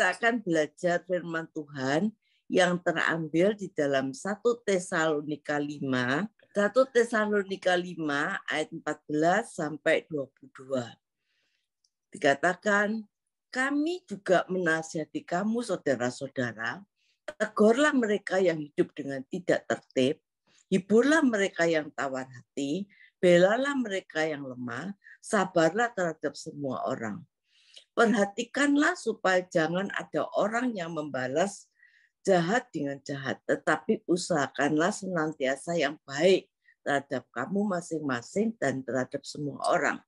kita akan belajar firman Tuhan yang terambil di dalam 1 Tesalonika 5, 1 Tesalonika 5 ayat 14 sampai 22. Dikatakan, kami juga menasihati kamu saudara-saudara, tegurlah mereka yang hidup dengan tidak tertib, hiburlah mereka yang tawar hati, belalah mereka yang lemah, sabarlah terhadap semua orang. Perhatikanlah supaya jangan ada orang yang membalas jahat dengan jahat, tetapi usahakanlah senantiasa yang baik terhadap kamu masing-masing dan terhadap semua orang.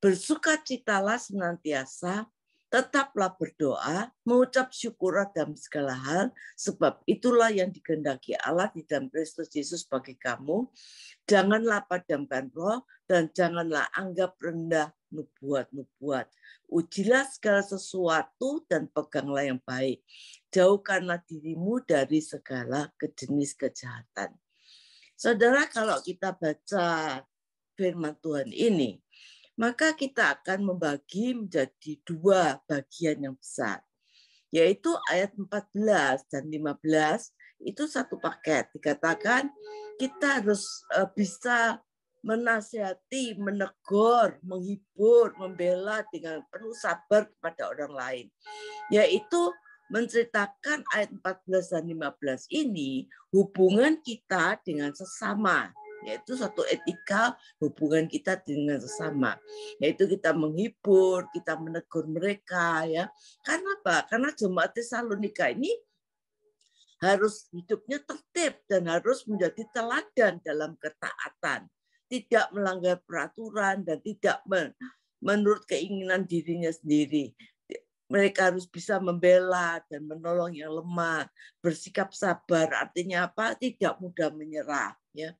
Bersukacitalah senantiasa, tetaplah berdoa, mengucap syukur dalam segala hal, sebab itulah yang digendaki Allah di dalam Kristus Yesus bagi kamu. Janganlah padamkan roh, dan janganlah anggap rendah nubuat-nubuat. Ujilah segala sesuatu dan peganglah yang baik. Jauhkanlah dirimu dari segala kejenis kejahatan. Saudara, kalau kita baca firman Tuhan ini, maka kita akan membagi menjadi dua bagian yang besar, yaitu ayat 14 dan 15 itu satu paket. Dikatakan kita harus eh, bisa menasihati, menegur, menghibur, membela dengan penuh sabar kepada orang lain. Yaitu menceritakan ayat 14 dan 15 ini hubungan kita dengan sesama yaitu satu etika hubungan kita dengan sesama yaitu kita menghibur kita menegur mereka ya karena apa karena jemaat Tesalonika ini harus hidupnya tertib dan harus menjadi teladan dalam ketaatan tidak melanggar peraturan dan tidak menurut keinginan dirinya sendiri mereka harus bisa membela dan menolong yang lemah, bersikap sabar. Artinya apa? Tidak mudah menyerah. Ya.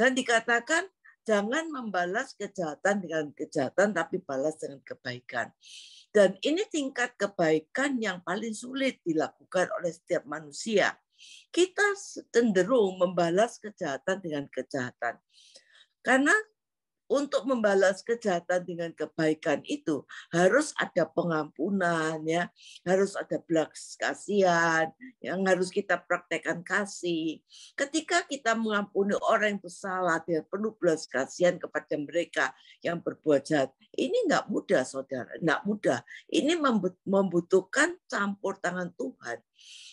Dan dikatakan jangan membalas kejahatan dengan kejahatan, tapi balas dengan kebaikan. Dan ini tingkat kebaikan yang paling sulit dilakukan oleh setiap manusia. Kita cenderung membalas kejahatan dengan kejahatan. Karena untuk membalas kejahatan dengan kebaikan itu harus ada pengampunan ya. Harus ada belas kasihan yang harus kita praktekkan kasih. Ketika kita mengampuni orang yang bersalah dengan penuh belas kasihan kepada mereka yang berbuat jahat. Ini nggak mudah saudara nggak mudah. Ini membutuhkan campur tangan Tuhan.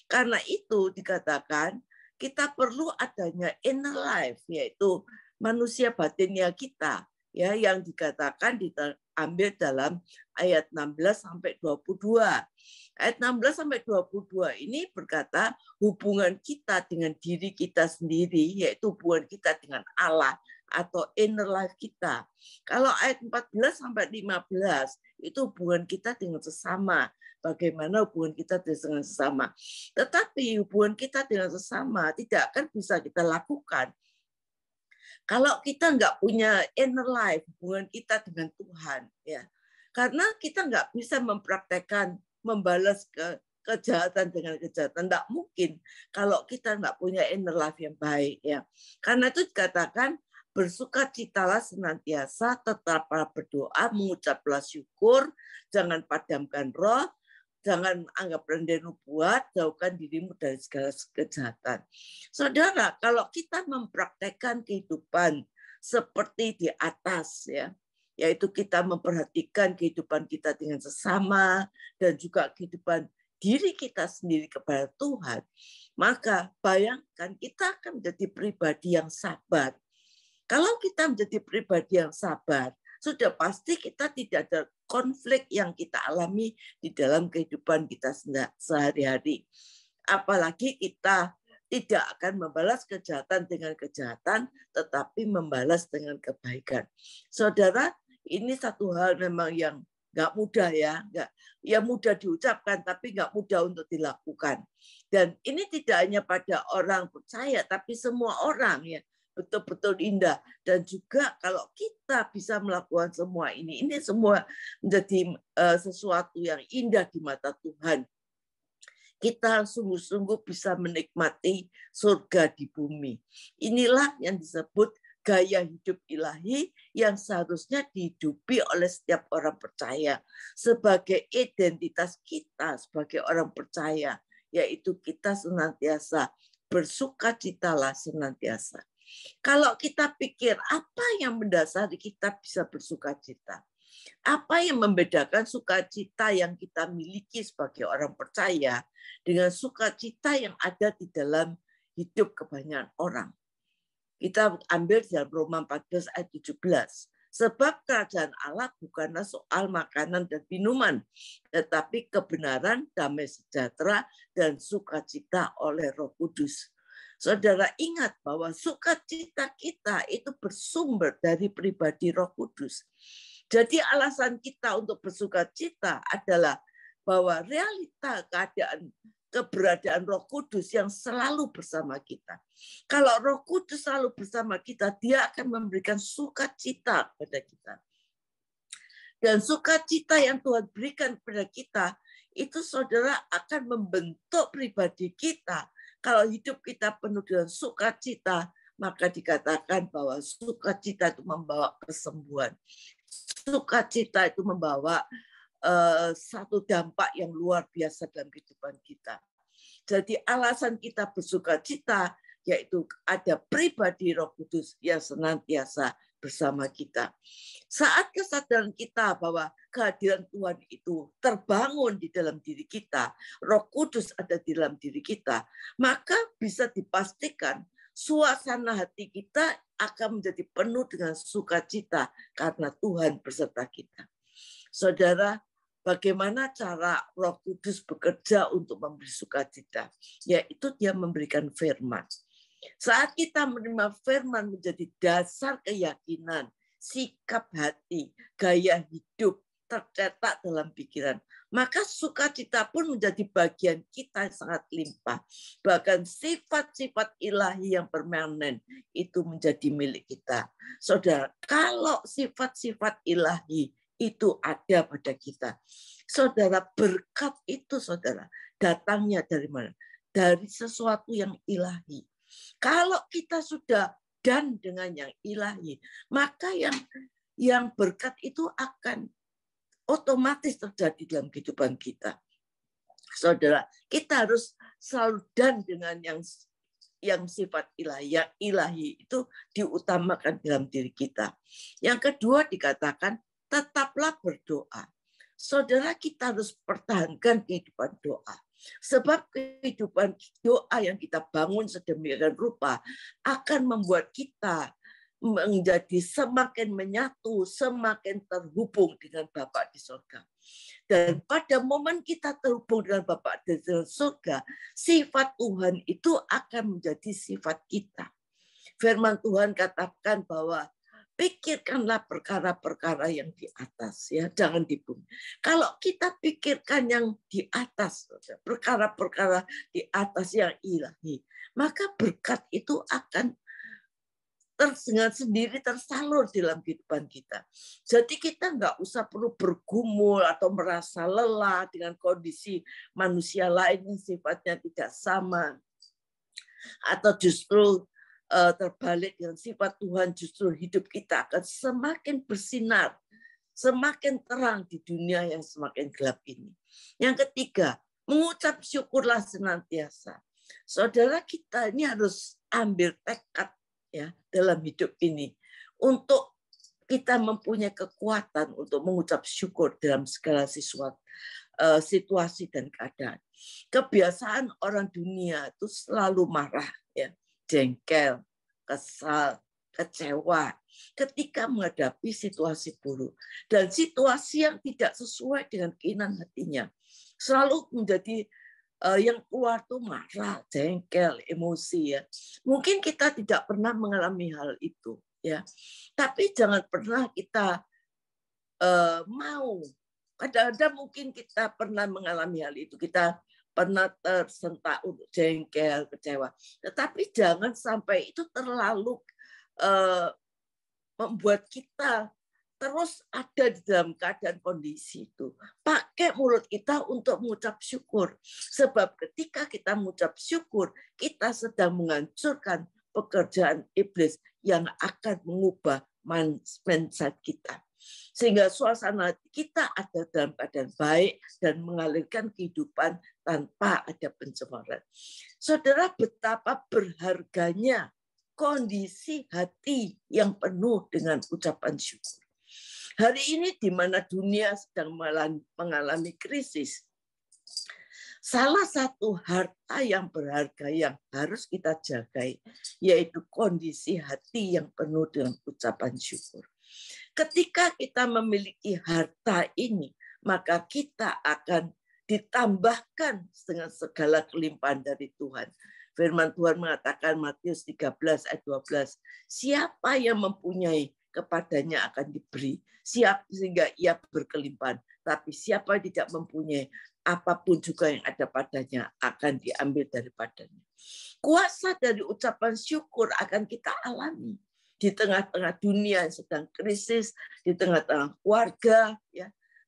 Karena itu dikatakan kita perlu adanya inner life yaitu manusia batinnya kita ya yang dikatakan diambil dalam ayat 16 sampai 22. Ayat 16 sampai 22 ini berkata hubungan kita dengan diri kita sendiri yaitu hubungan kita dengan Allah atau inner life kita. Kalau ayat 14 sampai 15 itu hubungan kita dengan sesama. Bagaimana hubungan kita dengan sesama. Tetapi hubungan kita dengan sesama tidak akan bisa kita lakukan kalau kita nggak punya inner life, hubungan kita dengan Tuhan, ya, karena kita nggak bisa mempraktekkan membalas ke kejahatan dengan kejahatan, tidak mungkin kalau kita nggak punya inner life yang baik, ya. Karena itu dikatakan bersuka citalah senantiasa, tetap berdoa, mengucaplah syukur, jangan padamkan roh, jangan anggap rendah nubuat, jauhkan dirimu dari segala kejahatan. Saudara, kalau kita mempraktekkan kehidupan seperti di atas, ya, yaitu kita memperhatikan kehidupan kita dengan sesama dan juga kehidupan diri kita sendiri kepada Tuhan, maka bayangkan kita akan menjadi pribadi yang sabar. Kalau kita menjadi pribadi yang sabar, sudah pasti kita tidak ada konflik yang kita alami di dalam kehidupan kita sehari-hari. Apalagi kita tidak akan membalas kejahatan dengan kejahatan, tetapi membalas dengan kebaikan. Saudara, ini satu hal memang yang nggak mudah ya, nggak ya mudah diucapkan tapi nggak mudah untuk dilakukan. Dan ini tidak hanya pada orang percaya, tapi semua orang ya betul-betul indah. Dan juga kalau kita bisa melakukan semua ini ini semua menjadi uh, sesuatu yang indah di mata Tuhan. Kita sungguh-sungguh bisa menikmati surga di bumi. Inilah yang disebut gaya hidup ilahi yang seharusnya dihidupi oleh setiap orang percaya. Sebagai identitas kita sebagai orang percaya yaitu kita senantiasa bersuka citalah senantiasa. Kalau kita pikir apa yang mendasari kita bisa bersuka cita? Apa yang membedakan sukacita yang kita miliki sebagai orang percaya dengan sukacita yang ada di dalam hidup kebanyakan orang? Kita ambil dalam Roma 14 ayat 17. Sebab kerajaan Allah bukanlah soal makanan dan minuman, tetapi kebenaran, damai sejahtera, dan sukacita oleh roh kudus. Saudara ingat bahwa sukacita kita itu bersumber dari pribadi roh kudus. Jadi alasan kita untuk bersukacita adalah bahwa realita keadaan keberadaan Roh Kudus yang selalu bersama kita. Kalau Roh Kudus selalu bersama kita, Dia akan memberikan sukacita kepada kita. Dan sukacita yang Tuhan berikan kepada kita, itu saudara akan membentuk pribadi kita. Kalau hidup kita penuh dengan sukacita, maka dikatakan bahwa sukacita itu membawa kesembuhan. Sukacita itu membawa Eh, satu dampak yang luar biasa dalam kehidupan kita. Jadi alasan kita bersuka cita yaitu ada pribadi Roh Kudus yang senantiasa bersama kita. Saat kesadaran kita bahwa kehadiran Tuhan itu terbangun di dalam diri kita, Roh Kudus ada di dalam diri kita, maka bisa dipastikan suasana hati kita akan menjadi penuh dengan sukacita karena Tuhan beserta kita. Saudara, bagaimana cara Roh Kudus bekerja untuk memberi sukacita, yaitu Dia memberikan firman. Saat kita menerima firman menjadi dasar keyakinan, sikap hati, gaya hidup tercetak dalam pikiran, maka sukacita pun menjadi bagian kita yang sangat limpah. Bahkan sifat-sifat ilahi yang permanen itu menjadi milik kita. Saudara, kalau sifat-sifat ilahi itu ada pada kita. Saudara, berkat itu saudara, datangnya dari mana? Dari sesuatu yang ilahi. Kalau kita sudah dan dengan yang ilahi, maka yang yang berkat itu akan otomatis terjadi dalam kehidupan kita. Saudara, kita harus selalu dan dengan yang yang sifat ilahi, yang ilahi itu diutamakan dalam diri kita. Yang kedua dikatakan tetaplah berdoa. Saudara kita harus pertahankan kehidupan doa. Sebab kehidupan doa yang kita bangun sedemikian rupa akan membuat kita menjadi semakin menyatu, semakin terhubung dengan Bapak di surga. Dan pada momen kita terhubung dengan Bapak di surga, sifat Tuhan itu akan menjadi sifat kita. Firman Tuhan katakan bahwa pikirkanlah perkara-perkara yang di atas ya jangan di bumi kalau kita pikirkan yang di atas perkara-perkara di atas yang ilahi maka berkat itu akan tersengat sendiri tersalur dalam kehidupan kita. Jadi kita nggak usah perlu bergumul atau merasa lelah dengan kondisi manusia lain yang sifatnya tidak sama. Atau justru uh, terbalik dengan sifat Tuhan justru hidup kita akan semakin bersinar, semakin terang di dunia yang semakin gelap ini. Yang ketiga, mengucap syukurlah senantiasa. Saudara kita ini harus ambil tekad ya dalam hidup ini untuk kita mempunyai kekuatan untuk mengucap syukur dalam segala sesuatu eh, situasi dan keadaan. Kebiasaan orang dunia itu selalu marah ya jengkel, kesal, kecewa ketika menghadapi situasi buruk dan situasi yang tidak sesuai dengan keinginan hatinya. Selalu menjadi uh, yang keluar tuh marah, jengkel, emosi ya. Mungkin kita tidak pernah mengalami hal itu ya. Tapi jangan pernah kita uh, mau kadang-kadang mungkin kita pernah mengalami hal itu. Kita pernah tersentak untuk jengkel, kecewa. Tetapi jangan sampai itu terlalu uh, membuat kita terus ada di dalam keadaan kondisi itu. Pakai mulut kita untuk mengucap syukur. Sebab ketika kita mengucap syukur, kita sedang menghancurkan pekerjaan iblis yang akan mengubah mindset kita. Sehingga suasana kita ada dalam keadaan baik dan mengalirkan kehidupan tanpa ada pencemaran. Saudara, betapa berharganya kondisi hati yang penuh dengan ucapan syukur. Hari ini di mana dunia sedang mengalami krisis, salah satu harta yang berharga yang harus kita jaga yaitu kondisi hati yang penuh dengan ucapan syukur. Ketika kita memiliki harta ini, maka kita akan ditambahkan dengan segala kelimpahan dari Tuhan. Firman Tuhan mengatakan Matius 13 ayat 12, siapa yang mempunyai kepadanya akan diberi, siap sehingga ia berkelimpahan. Tapi siapa yang tidak mempunyai, apa pun juga yang ada padanya akan diambil daripadanya. Kuasa dari ucapan syukur akan kita alami di tengah-tengah dunia yang sedang krisis, di tengah-tengah keluarga, ya,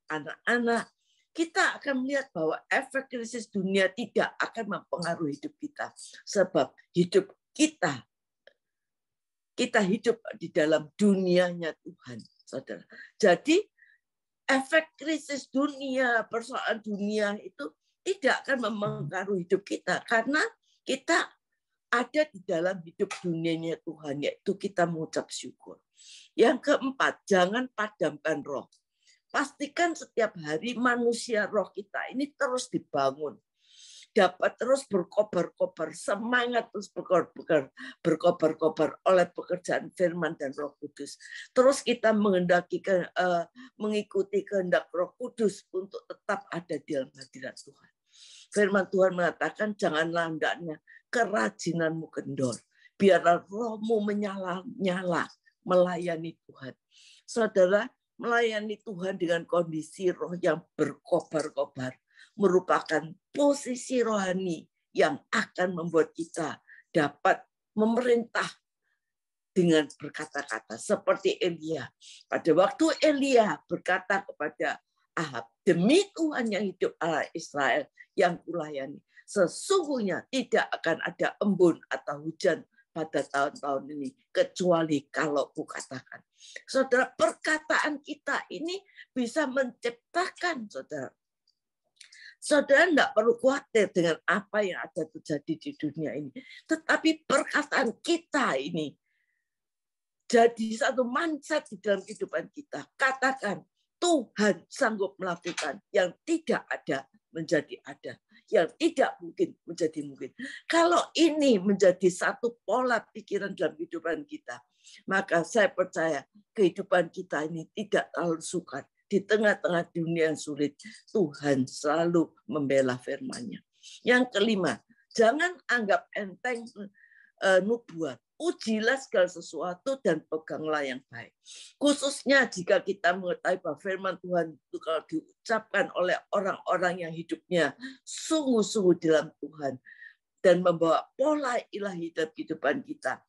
anak-anak, kita akan melihat bahwa efek krisis dunia tidak akan mempengaruhi hidup kita. Sebab hidup kita, kita hidup di dalam dunianya Tuhan. saudara. Jadi efek krisis dunia, persoalan dunia itu tidak akan mempengaruhi hidup kita. Karena kita ada di dalam hidup dunianya Tuhan, yaitu kita mengucap syukur. Yang keempat, jangan padamkan roh. Pastikan setiap hari manusia roh kita ini terus dibangun. Dapat terus berkobar-kobar, semangat terus berkobar-kobar berkobar oleh pekerjaan firman dan roh kudus. Terus kita menghendaki uh, mengikuti kehendak roh kudus untuk tetap ada di dalam hadirat Tuhan. Firman Tuhan mengatakan janganlah hendaknya kerajinanmu kendor. Biarlah rohmu menyala-nyala melayani Tuhan. Saudara, melayani Tuhan dengan kondisi roh yang berkobar-kobar merupakan posisi rohani yang akan membuat kita dapat memerintah dengan berkata-kata seperti Elia. Pada waktu Elia berkata kepada Ahab, demi Tuhan yang hidup Allah Israel yang kulayani, sesungguhnya tidak akan ada embun atau hujan pada tahun-tahun ini kecuali kalau kukatakan. Saudara, perkataan kita ini bisa menciptakan saudara. Saudara tidak perlu khawatir dengan apa yang ada terjadi di dunia ini. Tetapi perkataan kita ini jadi satu mindset di dalam kehidupan kita. Katakan, Tuhan sanggup melakukan yang tidak ada menjadi ada yang tidak mungkin menjadi mungkin. Kalau ini menjadi satu pola pikiran dalam kehidupan kita, maka saya percaya kehidupan kita ini tidak terlalu sukar. Di tengah-tengah dunia yang sulit, Tuhan selalu membela firman-Nya. Yang kelima, jangan anggap enteng uh, nubuat ujilah segala sesuatu dan peganglah yang baik. Khususnya jika kita mengetahui bahwa firman Tuhan itu kalau diucapkan oleh orang-orang yang hidupnya sungguh-sungguh dalam Tuhan dan membawa pola ilahi dalam kehidupan kita.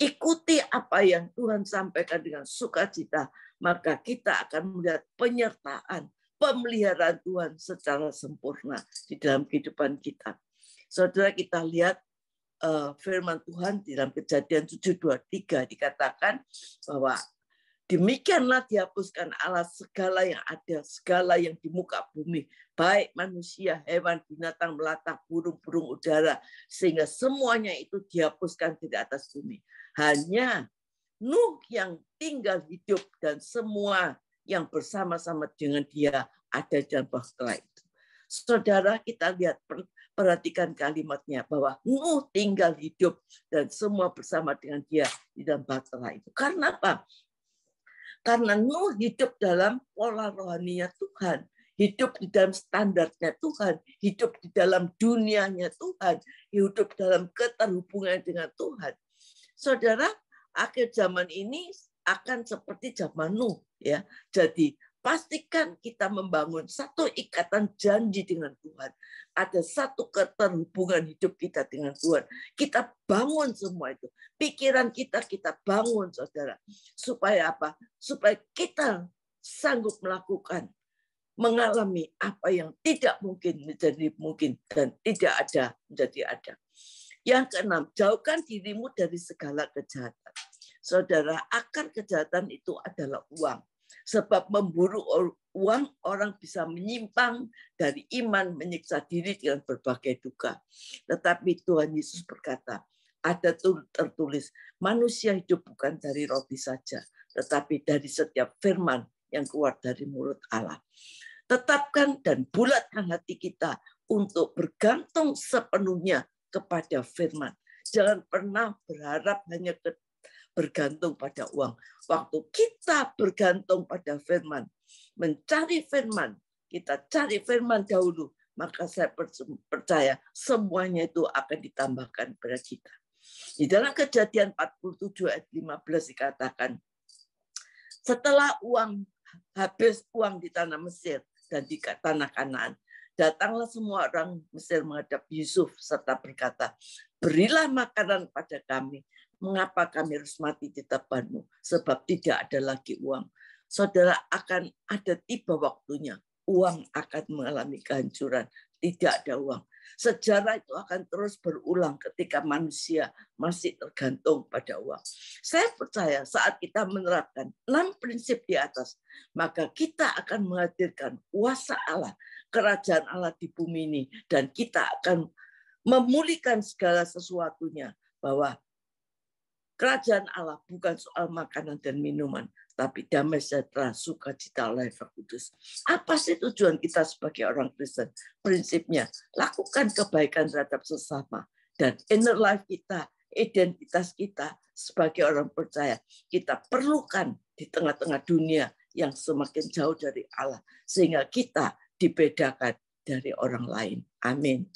Ikuti apa yang Tuhan sampaikan dengan sukacita, maka kita akan melihat penyertaan, pemeliharaan Tuhan secara sempurna di dalam kehidupan kita. Saudara kita lihat firman Tuhan di dalam kejadian 723 dikatakan bahwa demikianlah dihapuskan Allah segala yang ada, segala yang di muka bumi, baik manusia, hewan, binatang, melata, burung-burung udara, sehingga semuanya itu dihapuskan di atas bumi. Hanya Nuh yang tinggal hidup dan semua yang bersama-sama dengan dia ada dalam bahtera itu. Saudara, kita lihat Perhatikan kalimatnya bahwa Nuh tinggal hidup dan semua bersama dengan dia di dalam bahtera itu. Karena apa? Karena Nuh hidup dalam pola rohaninya Tuhan. Hidup di dalam standarnya Tuhan. Hidup di dalam dunianya Tuhan. Hidup dalam keterhubungan dengan Tuhan. Saudara, akhir zaman ini akan seperti zaman Nuh. ya. Jadi pastikan kita membangun satu ikatan janji dengan Tuhan. Ada satu keterhubungan hidup kita dengan Tuhan. Kita bangun semua itu. Pikiran kita kita bangun, saudara. Supaya apa? Supaya kita sanggup melakukan, mengalami apa yang tidak mungkin menjadi mungkin dan tidak ada menjadi ada. Yang keenam, jauhkan dirimu dari segala kejahatan. Saudara, akar kejahatan itu adalah uang. Sebab memburu uang, orang bisa menyimpang dari iman, menyiksa diri dengan berbagai duka. Tetapi Tuhan Yesus berkata, ada tertulis, manusia hidup bukan dari roti saja, tetapi dari setiap firman yang keluar dari mulut Allah. Tetapkan dan bulatkan hati kita untuk bergantung sepenuhnya kepada firman. Jangan pernah berharap hanya bergantung pada uang. Waktu kita bergantung pada firman, mencari firman, kita cari firman dahulu, maka saya percaya semuanya itu akan ditambahkan pada kita. Di dalam kejadian 47 ayat 15 dikatakan, setelah uang habis uang di tanah Mesir dan di tanah Kanaan, Datanglah semua orang Mesir menghadap Yusuf serta berkata, berilah makanan pada kami. Mengapa kami harus mati di tebanmu? Sebab tidak ada lagi uang. Saudara akan ada tiba waktunya. Uang akan mengalami kehancuran. Tidak ada uang. Sejarah itu akan terus berulang ketika manusia masih tergantung pada uang. Saya percaya saat kita menerapkan enam prinsip di atas, maka kita akan menghadirkan kuasa Allah kerajaan Allah di bumi ini dan kita akan memulihkan segala sesuatunya bahwa kerajaan Allah bukan soal makanan dan minuman tapi damai sejahtera sukacita oleh Roh Kudus. Apa sih tujuan kita sebagai orang Kristen? Prinsipnya lakukan kebaikan terhadap sesama dan inner life kita, identitas kita sebagai orang percaya kita perlukan di tengah-tengah dunia yang semakin jauh dari Allah sehingga kita dibedakan dari orang lain. Amin.